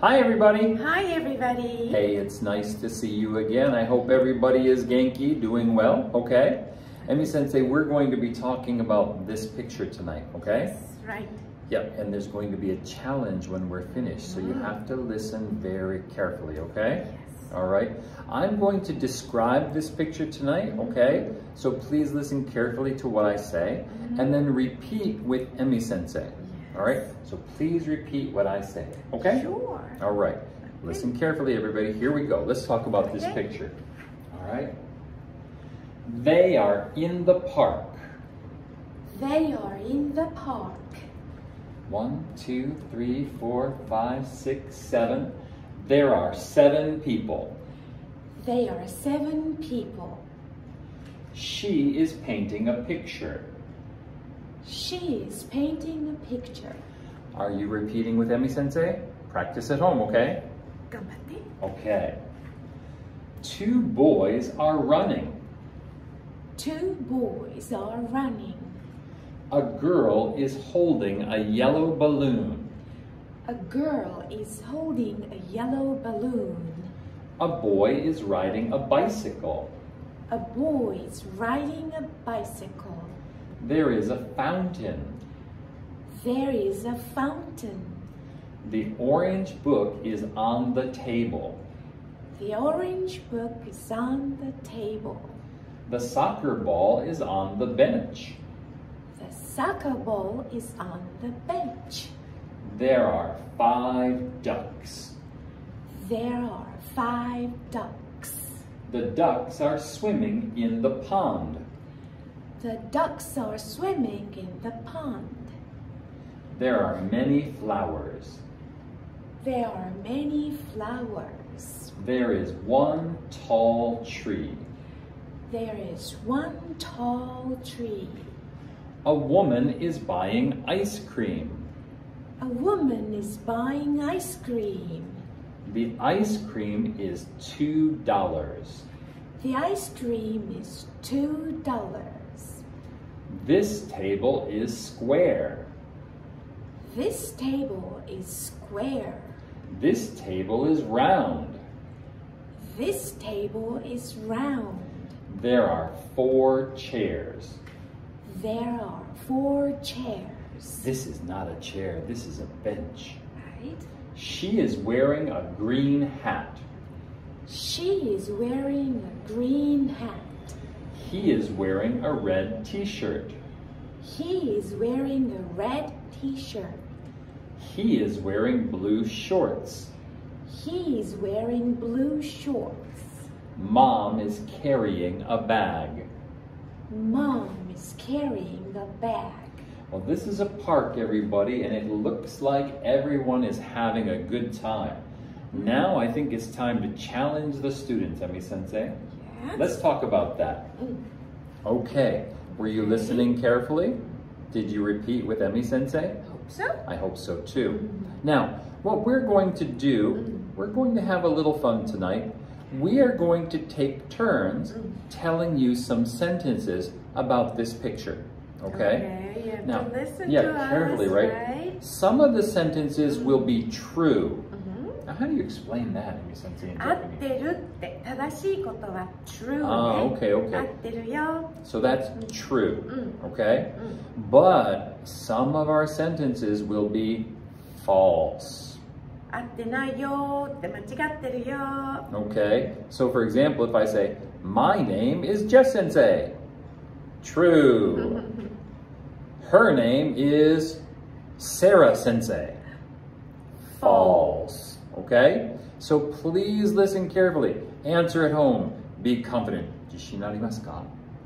Hi everybody! Hi everybody! Hey, it's nice to see you again. I hope everybody is Genki, doing well, okay? Emi Sensei, we're going to be talking about this picture tonight, okay? Yes, right. Yep, and there's going to be a challenge when we're finished, so you Mm. have to listen very carefully, okay? Yes. All right, I'm going to describe this picture tonight, okay? So please listen carefully to what I say and then repeat with Emi Sensei. All right, so please repeat what I say, okay? Sure. All right, listen carefully, everybody. Here we go. Let's talk about this picture. All right. They are in the park. They are in the park. One, two, three, four, five, six, seven. There are seven people. They are seven people. She is painting a picture. She's painting a picture. Are you repeating with Emi-sensei? Practice at home, okay? Gambatte. Okay. Two boys are running. Two boys are running. A girl is holding a yellow balloon. A girl is holding a yellow balloon. A boy is riding a bicycle. A boy is riding a bicycle. There is a fountain. There is a fountain. The orange book is on the table. The orange book is on the table. The soccer ball is on the bench. The soccer ball is on the bench. There are five ducks. There are five ducks. The ducks are swimming in the pond. The ducks are swimming in the pond. There are many flowers. There are many flowers. There is one tall tree. There is one tall tree. A woman is buying ice cream. A woman is buying ice cream. The ice cream is two dollars. The ice cream is two dollars. This table is square. This table is square. This table is round. This table is round. There are four chairs. There are four chairs. This is not a chair, this is a bench. Right? She is wearing a green hat. She is wearing a green hat. He is wearing a red t-shirt. He is wearing a red t-shirt. He is wearing blue shorts. He is wearing blue shorts. Mom is carrying a bag. Mom is carrying a bag. Well, this is a park, everybody, and it looks like everyone is having a good time. Now I think it's time to challenge the students, Emi Sensei. Yes? Let's talk about that. Mm. Okay, were you listening carefully? Did you repeat with Emi Sensei? I hope so. I hope so too. Mm-hmm. Now, what we're going to do, mm-hmm. we're going to have a little fun tonight. We are going to take turns mm. telling you some sentences about this picture. Okay? you have Now, to listen yeah, to us, carefully, right? right? Some of the sentences will be true Mhm. Now, how do you explain that, Emi Sensei, in 合っ Japanese? てるって正しいことは true ね。 Ah, okay, 合 okay. ってるよ。 So that's true. うん。 Okay? うん。 But some of our sentences will be false. 合ってないよって間違ってるよ。 Okay? So for example, if I say, My name is Jess Sensei. True. Her name is Sarah Sensei. False. Okay? So please listen carefully. Answer at home. Be confident. 自信ありますか?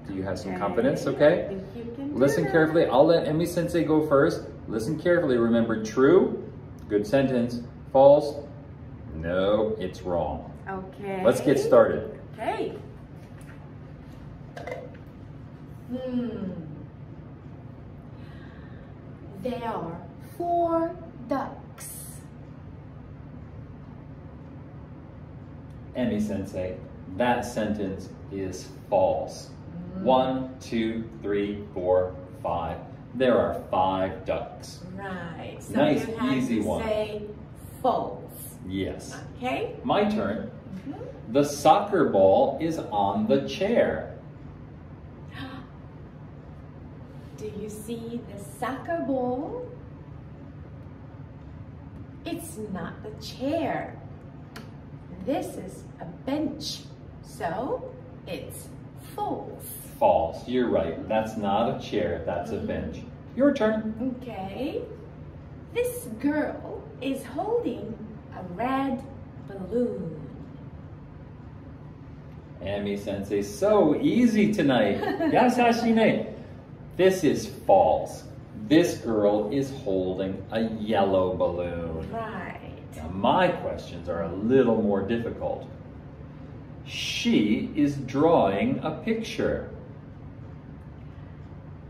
Do you have some confidence? Okay? Think you can do Listen that. carefully. I'll let Emi Sensei go first. Listen carefully. Remember, true, good sentence. False, no, it's wrong. Okay. Let's get started. Okay. Hmm. There are four ducks. Emi Sensei, that sentence is false. One, two, three, four, five. There are five ducks. Right. So Nice, you have easy to one. say false. Yes. Okay. My turn. Mm-hmm. The soccer ball is on the chair. Do you see the soccer ball? It's not the chair. This is a bench, so it's false. False. You're right. That's not a chair. That's a mm-hmm. bench. Your turn. Okay. This girl is holding a red balloon. Emi Sensei, so easy tonight. Yasashine. This is false. This girl is holding a yellow balloon. Right. Now, my questions are a little more difficult. She is drawing a picture.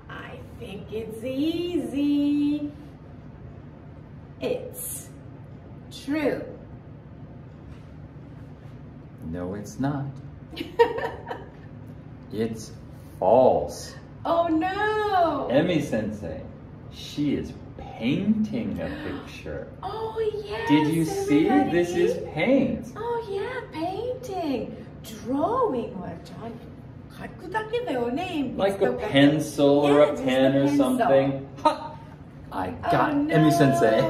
I think it's easy. It's true. No, it's not. It's false. oh no! Emi Sensei, she is painting a picture. Oh, yes. Did you everybody. see? This is paint. Oh, yeah, painting. Drawing what drawing. Like a pencil or a pen or something. Ha! I got oh, no. Emi Sensei.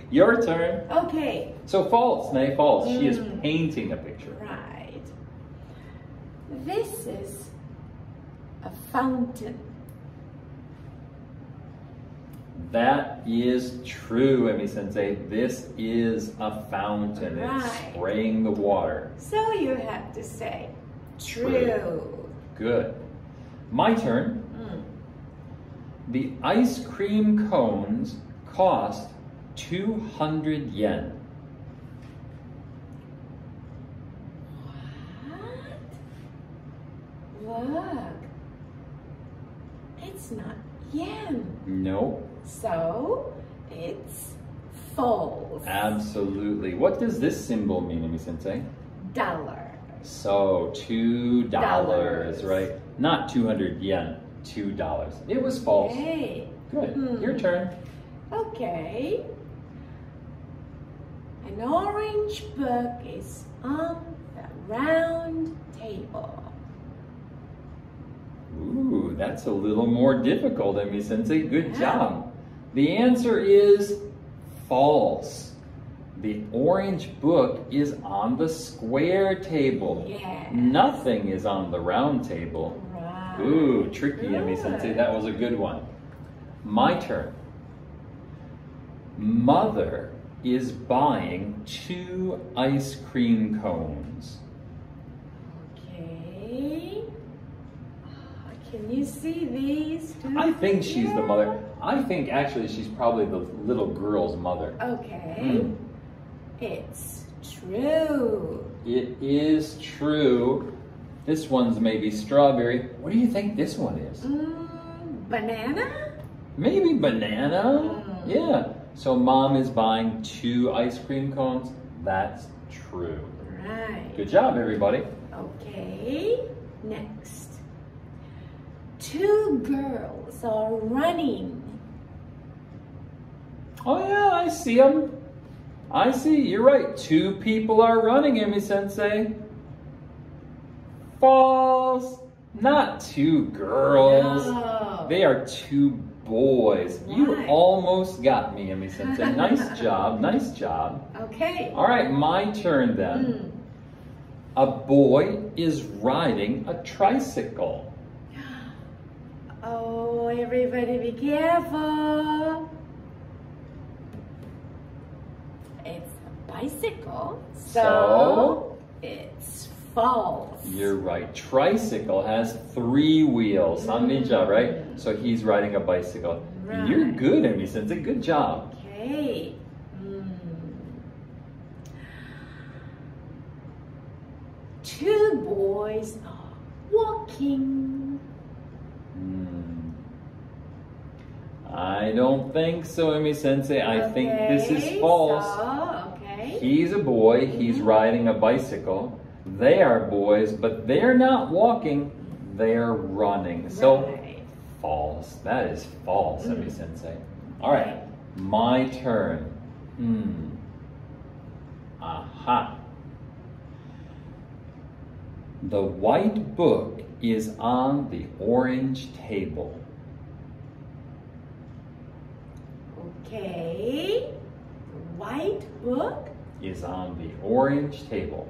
Your turn. Okay. So false, nay false. Mm. She is mm. painting a picture. Right. This is a fountain. That is true, Emi Sensei. This is a fountain. It's spraying the water. So you have to say True. true. Good. My turn. Mm. The ice cream cones cost 200 yen. What? Look. It's not yen. No, So it's false. absolutely. What does this symbol mean, Emi Sensei? Dollar. So, two dollars, Dollars. right? Not 200 yen, two dollars. It was false. Okay. Good. Hmm. Your turn. Okay. An orange book is on the round table. Ooh, that's a little more difficult, Emi Sensei. Good Yeah. job. The answer is false. The orange book is on the square table. Yeah. Nothing is on the round table. Right. Ooh, tricky, Emi Good. Sensei. That was a good one. My turn. Mother is buying two ice cream cones. Okay. Ah, Can you see these two? I think she's the mother. I think actually she's probably the little girl's mother. Okay. Hmm. It's true. It is true. This one's maybe strawberry. What do you think this one is? Mm, banana? Maybe banana? Mm. Yeah. So mom is buying two ice cream cones. That's true. Right. Good job, everybody. Okay. Next. Two girls are running. Oh yeah, I see them. I see. You're right. Two people are running, Emi Sensei. False. Not two girls. No. They are two boys. You almost got me, Emi Sensei. Nice job. Nice job. Okay. All right, my turn then. Mm. A boy is riding a tricycle. Oh, everybody be careful. It's a bicycle, so, So? it's false. You're right. Tricycle has three wheels. Sanrinsha, right? So he's riding a bicycle. You're Right. good, Emi Sensei. Good job. Okay. Mm. Two boys are walking. Hmm. I don't think so, Emi Sensei. I think this is false. So, okay. He's a boy, he's riding a bicycle. They are boys, but they're not walking, they're running. So, Right. false. That is false, Emi Mm. Sensei. All right, my turn. Hmm. Aha. The white book is on the orange table. Okay. The white book. Is on the orange table.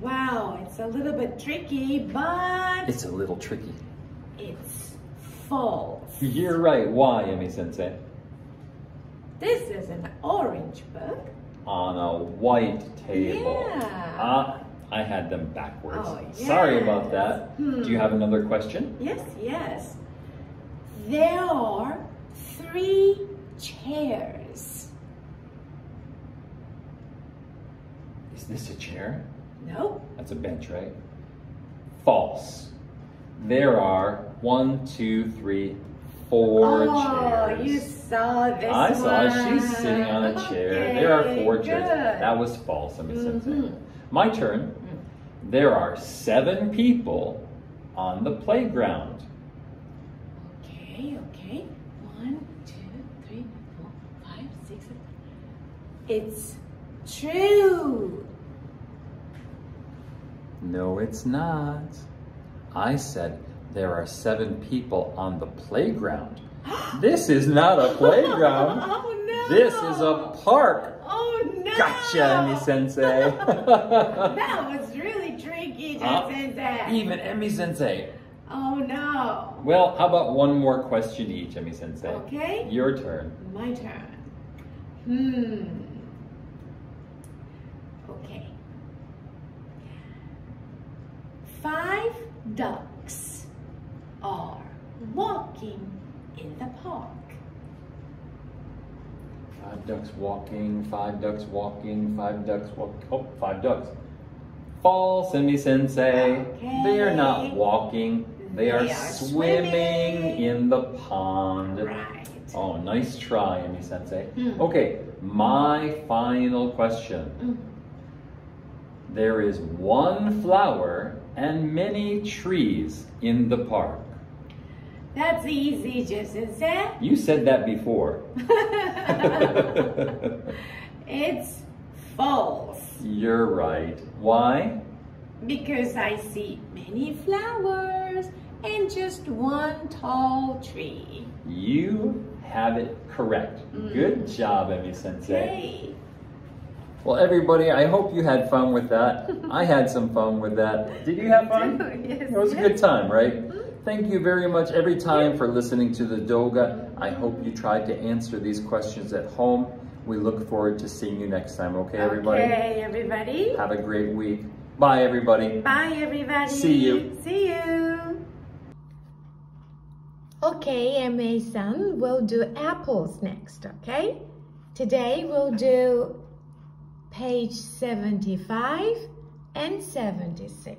Wow, it's a little bit tricky, but It's a little tricky. it's false. You're right. Why, Emi Sensei? This is an orange book. On a white table. Yeah. Ah, I had them backwards. Oh, Sorry about that. Hmm. Do you have another question? Yes, yes. There are three chairs. Is this a chair? No. That's a bench, right? False. There are one, two, three, four oh, chairs. Oh, you saw this I saw one. she's sitting on a chair. there are Okay, four chairs. That was false, Emi Sensei. Mhm. My turn. There are seven people on the playground. Okay, okay. One, two, three, four, five, six, seven. It's true. No, it's not. I said there are seven people on the playground. This is not a playground. oh no. This is a park. Oh no. Gotcha, Emi Sensei. That was really tricky, Uh, Sensei. Even Emi Sensei. Oh no. Well, how about one more question each, Emi Sensei? Okay. Your turn. My turn. Hmm. Okay. Five ducks are walking in the park. Five ducks walking, five ducks walking, five ducks walk. Oh, five ducks. False, Emi Sensei. Okay. They are not walking. They are, They are swimming, swimming. in the pond. Right. Oh, nice try, Emi Sensei. Mm. Okay, my final question. Mm. There is one flower and many trees in the park. That's easy, Sensei. You said that before. it's false You're right. Why? because I see many flowers and just one tall tree. You have it correct. Mm. Good job, Emi Sensei. Okay. Well, everybody, I hope you had fun with that. I had some fun with that. Did you have fun? yes. It was a good time, right? Mm-hmm. Thank you very much every time for listening to the Doga. I hope you tried to answer these questions at home. We look forward to seeing you next time, okay, everybody? Okay, everybody. Have a great week. Bye, everybody. Bye, everybody. See you. See you. Okay, MA-san, we'll do apples next, okay? Today we'll do page 75 and 76.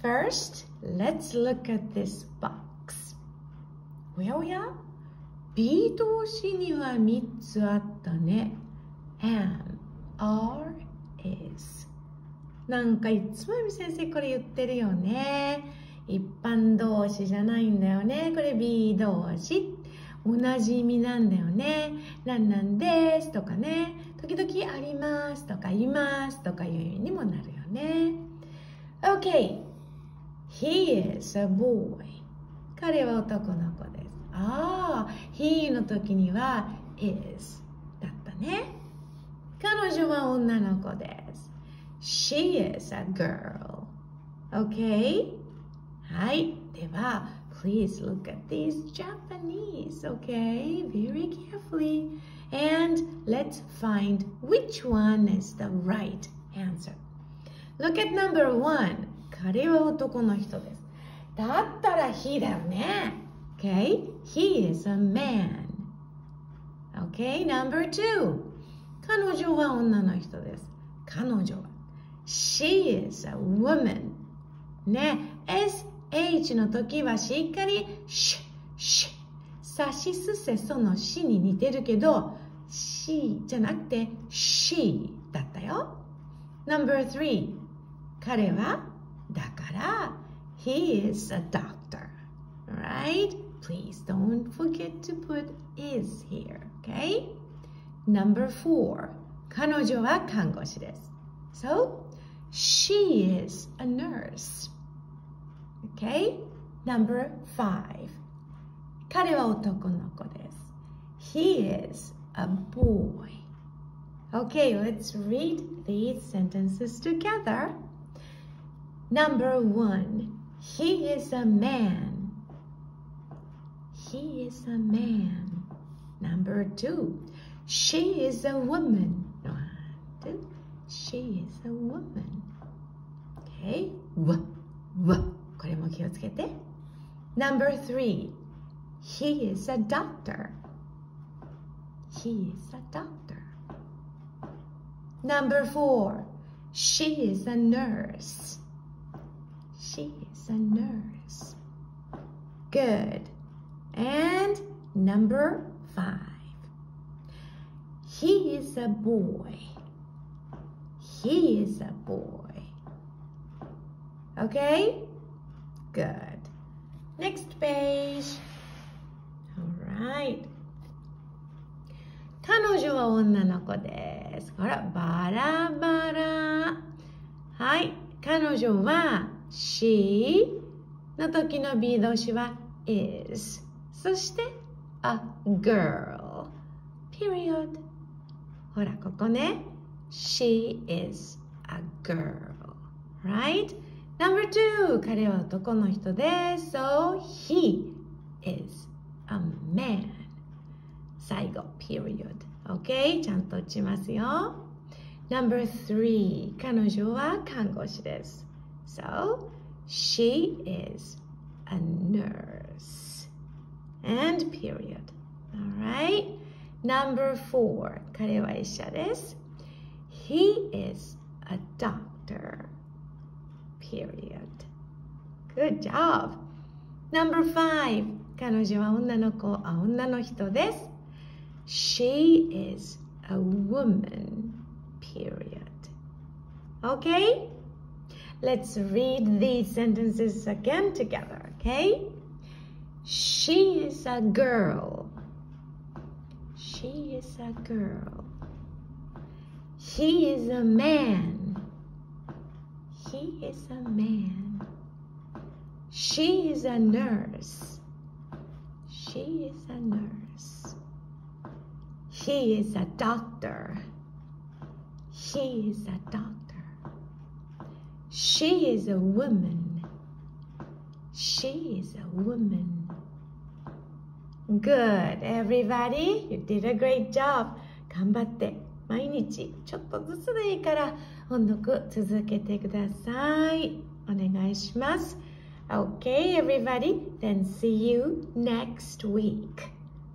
First, let's look at this box. おやおや ?B 動詞には3つあったね。am, are, is. なんかいつもエミ先生これ言ってるよね。一般動詞じゃないんだよね。これ be 動詞。同じ意味なんだよね。なんなんですとかね。時々ありますとかいますとかいう意味にもなるよね。Okay. He is a boy. 彼は男の子です。ああ、he の時には is だったね。彼女は女の子です。She is a girl. Okay? はい。では、please look at these Japanese, okay? Very carefully. And let's find which one is the right answer. Look at number one. 彼は男の人です。だったら he だよね。Okay? He is a man. Okay? Number two. 彼女は女の人です。彼女は。She is a woman. ね。SH の時はしっかり sh, sh. さしすせその she に似てるけど she じゃなくて she だったよ。Number three. 彼はだから he is a doctor. Right? Please don't forget to put is here. Okay? Number four. 彼女は看護師です。So, she is a nurse. Okay? Number five. 彼は男の子です。He is a boy. Okay, let's read these sentences together. Number one, he is a man. He is a man. Number two, she is a woman. She is a woman. Okay. わ、わ。これも気をつけて。Number three. He is a doctor. He is a doctor. Number four. She is a nurse. She is a nurse. Good. And number five. He is a boy. He is a boy. Okay? Good. Next page. Alright. 彼女は女の子です。ほら、バラバラ。はい。彼女は she の時の B 動詞は is。そして a girl。period。ほら、ここね。She is a girl. Right? Number two, 彼は男の人です。So, he is a man. 最後、period. OK? ちゃんと打ちますよ。Number three, 彼女は看護師です。So, she is a nurse. And period. Alright? Number four, 彼は医者です。He is a doctor. Period. Good job. Number five. 彼女は女の子、あ、女の人です。 She is a woman. Period. Okay? Let's read these sentences again together, okay? She is a girl. She is a girl. He is a man. He is a man. She is a nurse. She is a nurse. He is a doctor. He is a doctor. She is a woman. She is a woman. Good, everybody. You did a great job. 頑張って毎日ちょっとずつでいいから音読続けてください。お願いします。Okay, everybody, then see you next week.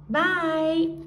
Bye!